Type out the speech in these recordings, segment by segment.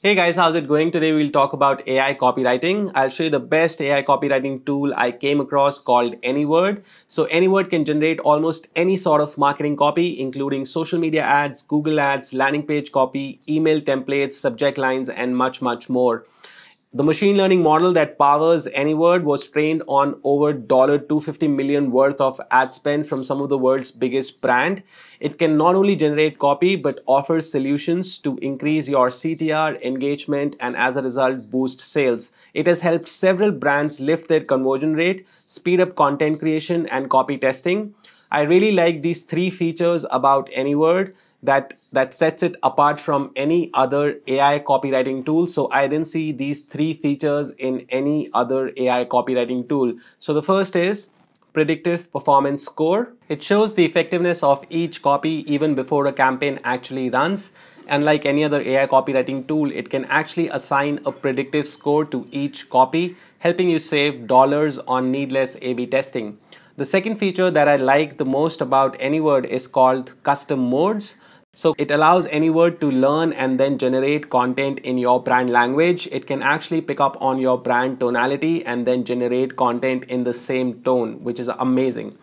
Hey guys, how's it going? Today we'll talk about AI copywriting. I'll show you the best AI copywriting tool I came across called AnyWord. So AnyWord can generate almost any sort of marketing copy, including social media ads, Google ads, landing page copy, email templates, subject lines, and much, much more. The machine learning model that powers AnyWord was trained on over 250 million worth of ad spend from some of the world's biggest brand. It can not only generate copy, but offers solutions to increase your CTR, engagement, and as a result, boost sales. It has helped several brands lift their conversion rate, speed up content creation, and copy testing. I really like these three features about AnyWord that that sets it apart from any other AI copywriting tool. So I didn't see these three features in any other AI copywriting tool. So the first is predictive performance score. It shows the effectiveness of each copy even before a campaign actually runs. And like any other AI copywriting tool, it can actually assign a predictive score to each copy, helping you save dollars on needless A-B testing. The second feature that I like the most about AnyWord is called custom modes. So it allows AnyWord to learn and then generate content in your brand language. It can actually pick up on your brand tonality and then generate content in the same tone, which is amazing.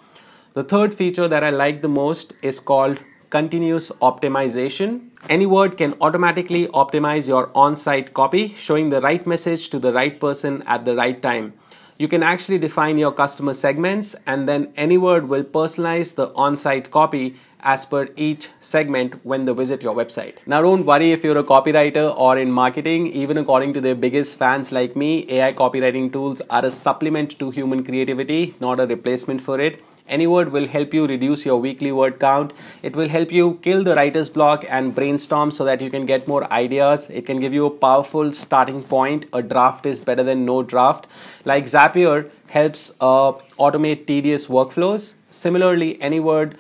The third feature that I like the most is called continuous optimization. AnyWord can automatically optimize your on-site copy, showing the right message to the right person at the right time. You can actually define your customer segments and then AnyWord will personalize the on-site copy as per each segment when they visit your website. Now don't worry if you're a copywriter or in marketing, even according to their biggest fans like me, AI copywriting tools are a supplement to human creativity, not a replacement for it. AnyWord will help you reduce your weekly word count. It will help you kill the writer's block and brainstorm so that you can get more ideas. It can give you a powerful starting point. A draft is better than no draft. Like Zapier helps uh, automate tedious workflows. Similarly, AnyWord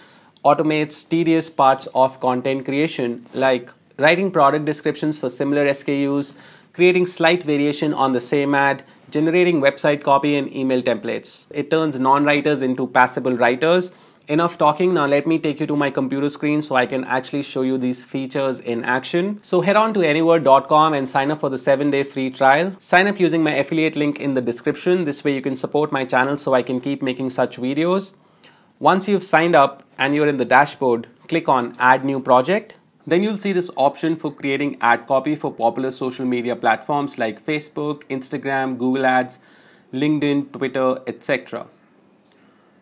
automates tedious parts of content creation like writing product descriptions for similar SKUs, creating slight variation on the same ad, generating website copy and email templates. It turns non-writers into passable writers. Enough talking, now let me take you to my computer screen so I can actually show you these features in action. So head on to anyword.com and sign up for the 7-day free trial. Sign up using my affiliate link in the description. This way you can support my channel so I can keep making such videos. Once you've signed up and you're in the dashboard, click on Add New Project. Then you'll see this option for creating ad copy for popular social media platforms like Facebook, Instagram, Google Ads, LinkedIn, Twitter, etc.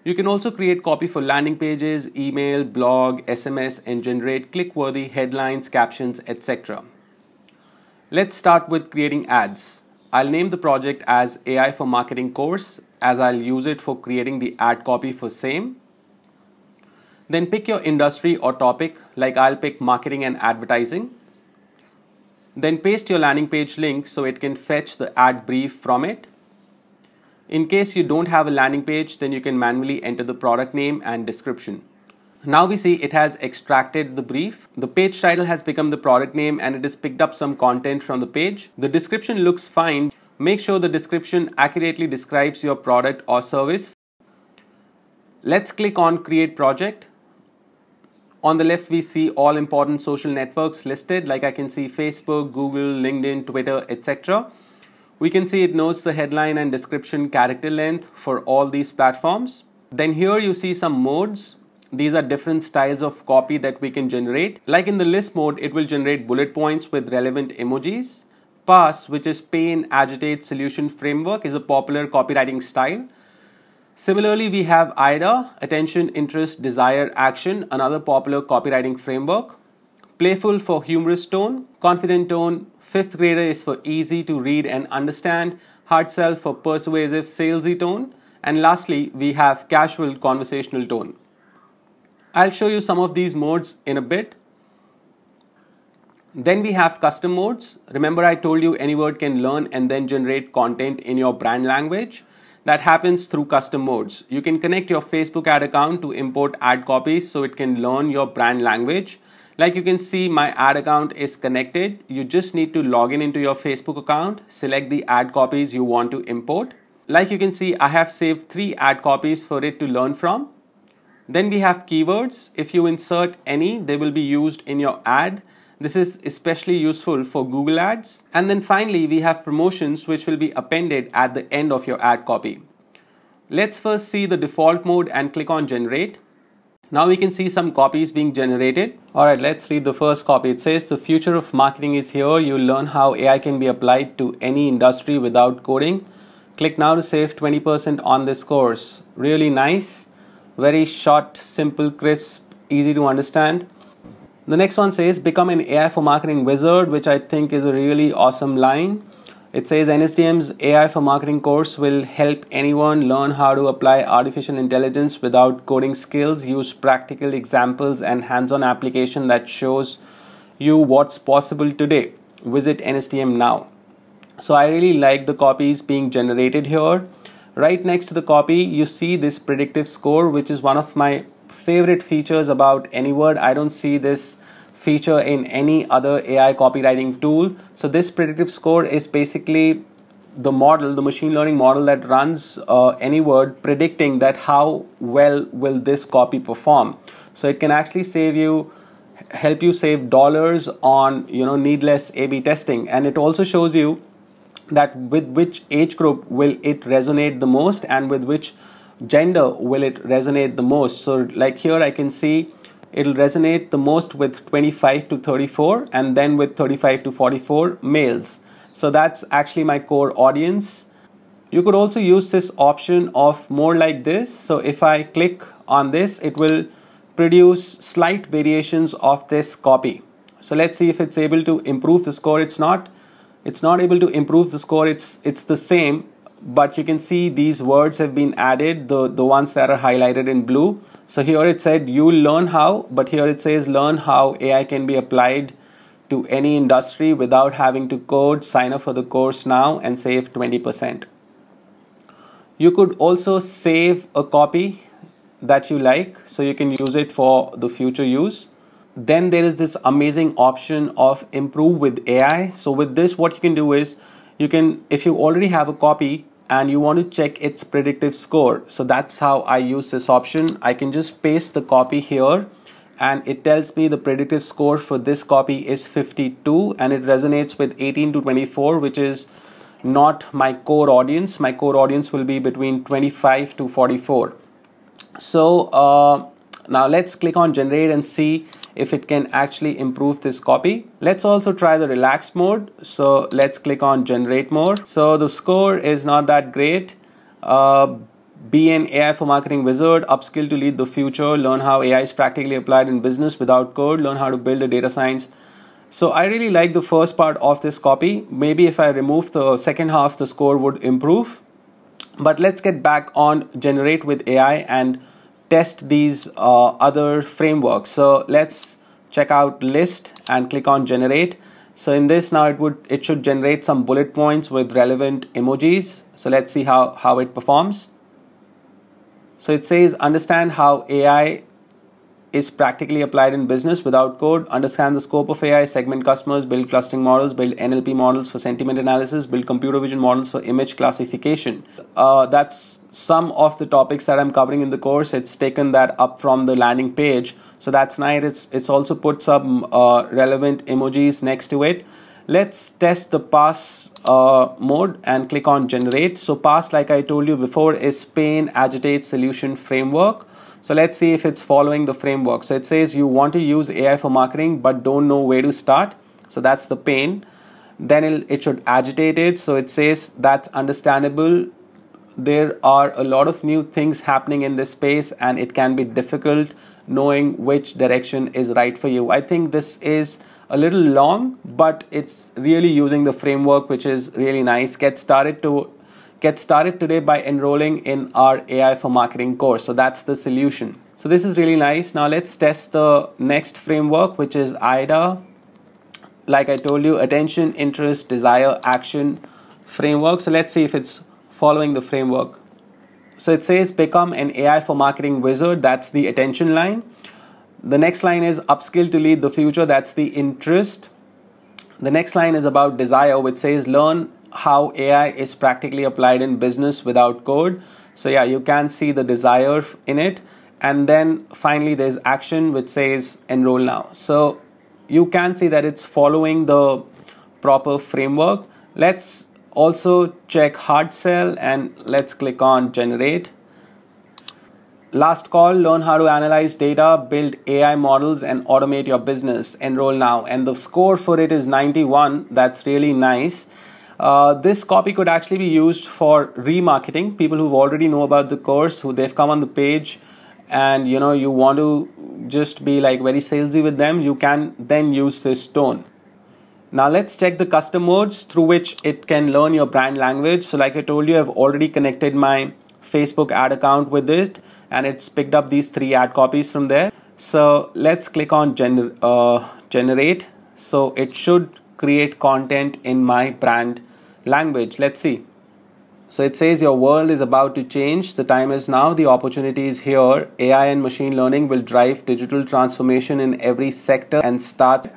You can also create copy for landing pages, email, blog, SMS, and generate click-worthy headlines, captions, etc. Let's start with creating ads. I'll name the project as AI for Marketing course as I'll use it for creating the ad copy for same. Then pick your industry or topic, like I'll pick marketing and advertising. Then paste your landing page link so it can fetch the ad brief from it. In case you don't have a landing page, then you can manually enter the product name and description. Now we see it has extracted the brief. The page title has become the product name and it has picked up some content from the page. The description looks fine. Make sure the description accurately describes your product or service. Let's click on create project. On the left, we see all important social networks listed, like I can see Facebook, Google, LinkedIn, Twitter, etc. We can see it knows the headline and description character length for all these platforms. Then here you see some modes. These are different styles of copy that we can generate. Like in the list mode, it will generate bullet points with relevant emojis. PASS, which is Pain, Agitate, Solution Framework, is a popular copywriting style. Similarly, we have AIDA, Attention, Interest, Desire, Action, another popular copywriting framework. Playful for humorous tone, confident tone, fifth grader is for easy to read and understand, hard sell for persuasive, salesy tone, and lastly, we have casual conversational tone. I'll show you some of these modes in a bit. Then we have custom modes. Remember I told you any word can learn and then generate content in your brand language that happens through custom modes. You can connect your Facebook ad account to import ad copies so it can learn your brand language. Like you can see my ad account is connected. You just need to log in into your Facebook account, select the ad copies you want to import. Like you can see I have saved three ad copies for it to learn from. Then we have keywords. If you insert any, they will be used in your ad. This is especially useful for Google Ads. And then finally, we have promotions which will be appended at the end of your ad copy. Let's first see the default mode and click on generate. Now we can see some copies being generated. All right, let's read the first copy. It says the future of marketing is here. You'll learn how AI can be applied to any industry without coding. Click now to save 20% on this course. Really nice, very short, simple, crisp, easy to understand. The next one says become an AI for marketing wizard, which I think is a really awesome line. It says NSDM's AI for marketing course will help anyone learn how to apply artificial intelligence without coding skills, use practical examples and hands-on application that shows you what's possible today. Visit NSDM now. So I really like the copies being generated here. Right next to the copy, you see this predictive score, which is one of my favorite features about AnyWord. I don't see this feature in any other AI copywriting tool. So this predictive score is basically the model, the machine learning model that runs uh, AnyWord predicting that how well will this copy perform. So it can actually save you help you save dollars on you know needless A/B testing and it also shows you that with which age group will it resonate the most and with which gender will it resonate the most? So like here i can see it'll resonate the most with 25 to 34 and then with 35 to 44 males. So that's actually my core audience. You could also use this option of more like this. So if i click on this it will produce slight variations of this copy. So let's see if it's able to improve the score. It's not it's not able to improve the score. It's it's the same but you can see these words have been added the the ones that are highlighted in blue. So here it said you learn how but here it says learn how ai can be applied to any industry without having to code sign up for the course now and save 20% you could also save a copy that you like so you can use it for the future use. Then there is this amazing option of improve with AI. So with this, what you can do is you can, if you already have a copy and you want to check its predictive score. So that's how I use this option. I can just paste the copy here and it tells me the predictive score for this copy is 52 and it resonates with 18 to 24, which is not my core audience. My core audience will be between 25 to 44. So uh, now let's click on generate and see if it can actually improve this copy. Let's also try the relaxed mode. So let's click on generate more. So the score is not that great. Uh, be an AI for marketing wizard, upskill to lead the future, learn how AI is practically applied in business without code, learn how to build a data science. So I really like the first part of this copy. Maybe if I remove the second half, the score would improve. But let's get back on generate with AI and test these uh, other frameworks. So let's check out list and click on generate. So in this now it would it should generate some bullet points with relevant emojis. So let's see how, how it performs. So it says understand how AI is practically applied in business without code, understand the scope of AI, segment customers, build clustering models, build NLP models for sentiment analysis, build computer vision models for image classification. Uh, that's some of the topics that I'm covering in the course. It's taken that up from the landing page. So that's nice. It's, it's also put some uh, relevant emojis next to it. Let's test the pass uh, mode and click on generate. So pass, like I told you before, is pain agitate solution framework. So let's see if it's following the framework. So it says you want to use AI for marketing but don't know where to start. So that's the pain. Then it should agitate it. So it says that's understandable. There are a lot of new things happening in this space and it can be difficult knowing which direction is right for you. I think this is a little long, but it's really using the framework, which is really nice. Get started to Get started today by enrolling in our AI for Marketing course. So that's the solution. So this is really nice. Now let's test the next framework, which is AIDA. Like I told you, attention, interest, desire, action framework. So let's see if it's following the framework. So it says become an AI for marketing wizard. That's the attention line. The next line is upskill to lead the future. That's the interest. The next line is about desire, which says learn how AI is practically applied in business without code. So yeah, you can see the desire in it. And then finally there's action which says enroll now. So you can see that it's following the proper framework. Let's also check hard sell and let's click on generate. Last call, learn how to analyze data, build AI models and automate your business. Enroll now. And the score for it is 91. That's really nice. Uh, this copy could actually be used for remarketing. People who already know about the course, who they've come on the page and you know you want to just be like very salesy with them, you can then use this tone. Now let's check the custom modes through which it can learn your brand language. So like I told you, I've already connected my Facebook ad account with it and it's picked up these three ad copies from there. So let's click on gener uh, generate. So it should create content in my brand language. Let's see. So it says your world is about to change. The time is now. The opportunity is here. AI and machine learning will drive digital transformation in every sector and start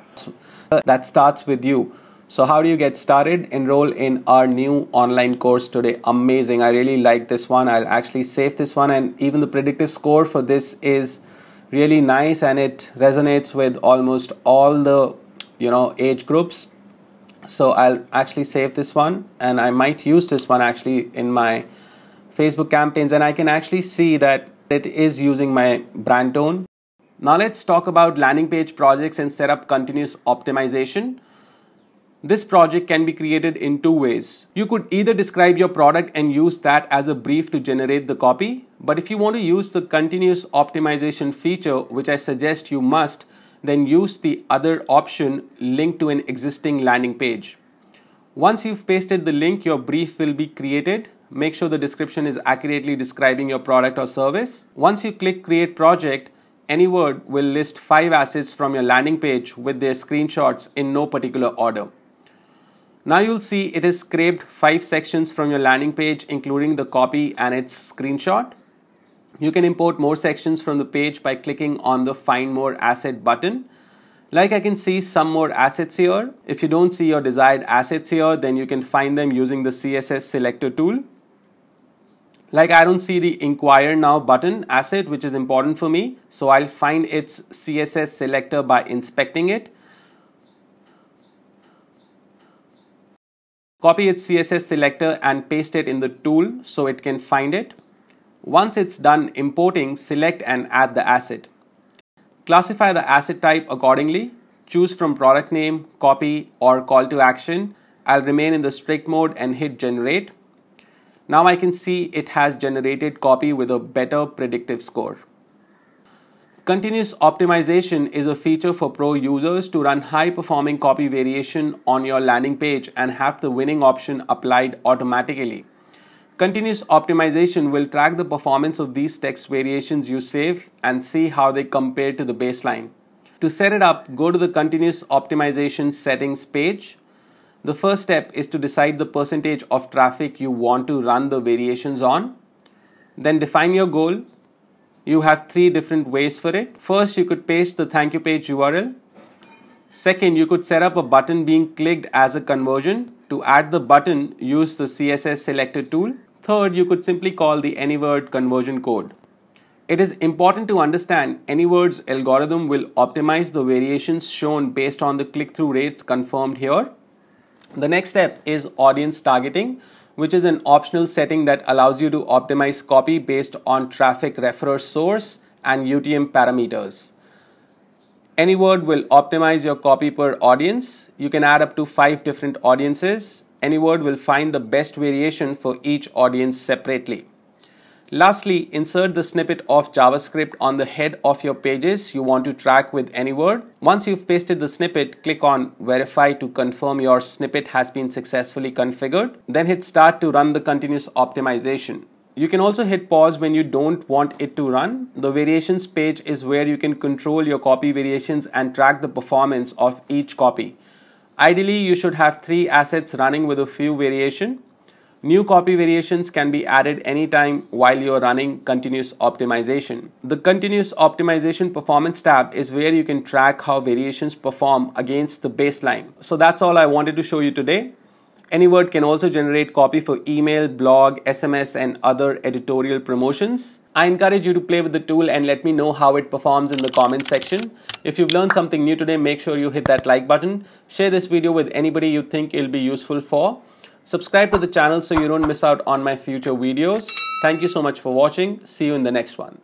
that starts with you. So how do you get started? Enroll in our new online course today. Amazing. I really like this one. I'll actually save this one and even the predictive score for this is really nice and it resonates with almost all the you know age groups. So I'll actually save this one and I might use this one actually in my Facebook campaigns and I can actually see that it is using my brand tone. Now let's talk about landing page projects and set up continuous optimization. This project can be created in two ways. You could either describe your product and use that as a brief to generate the copy, but if you want to use the continuous optimization feature, which I suggest you must, then use the other option linked to an existing landing page. Once you've pasted the link, your brief will be created. Make sure the description is accurately describing your product or service. Once you click create project, AnyWord will list five assets from your landing page with their screenshots in no particular order. Now you'll see it has scraped five sections from your landing page including the copy and its screenshot. You can import more sections from the page by clicking on the find more asset button. Like I can see some more assets here. If you don't see your desired assets here then you can find them using the CSS selector tool. Like I don't see the inquire now button asset which is important for me. So I'll find its CSS selector by inspecting it. Copy its CSS selector and paste it in the tool so it can find it. Once it's done importing, select and add the asset. Classify the asset type accordingly. Choose from product name, copy or call to action. I'll remain in the strict mode and hit generate. Now I can see it has generated copy with a better predictive score. Continuous optimization is a feature for pro users to run high performing copy variation on your landing page and have the winning option applied automatically. Continuous optimization will track the performance of these text variations you save and see how they compare to the baseline. To set it up, go to the continuous optimization settings page. The first step is to decide the percentage of traffic you want to run the variations on. Then define your goal you have three different ways for it. First, you could paste the thank you page URL. Second, you could set up a button being clicked as a conversion. To add the button, use the CSS selector tool. Third, you could simply call the AnyWord conversion code. It is important to understand AnyWord's algorithm will optimize the variations shown based on the click-through rates confirmed here. The next step is audience targeting which is an optional setting that allows you to optimize copy based on traffic referrer source and UTM parameters. AnyWord will optimize your copy per audience. You can add up to five different audiences. AnyWord will find the best variation for each audience separately. Lastly, insert the snippet of JavaScript on the head of your pages you want to track with AnyWord. Once you've pasted the snippet, click on Verify to confirm your snippet has been successfully configured. Then hit Start to run the continuous optimization. You can also hit pause when you don't want it to run. The variations page is where you can control your copy variations and track the performance of each copy. Ideally, you should have three assets running with a few variation. New copy variations can be added anytime while you're running continuous optimization. The continuous optimization performance tab is where you can track how variations perform against the baseline. So that's all I wanted to show you today. AnyWord can also generate copy for email, blog, SMS and other editorial promotions. I encourage you to play with the tool and let me know how it performs in the comment section. If you've learned something new today, make sure you hit that like button. Share this video with anybody you think it'll be useful for. Subscribe to the channel so you don't miss out on my future videos. Thank you so much for watching. See you in the next one.